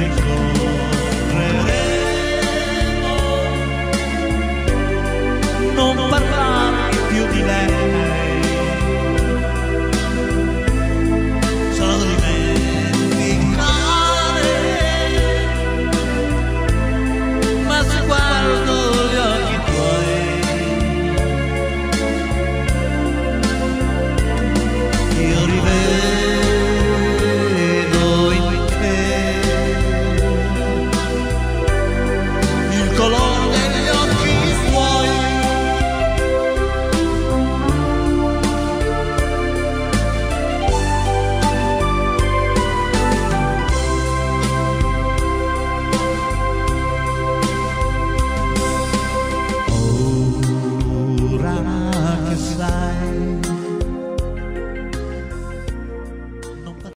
se ci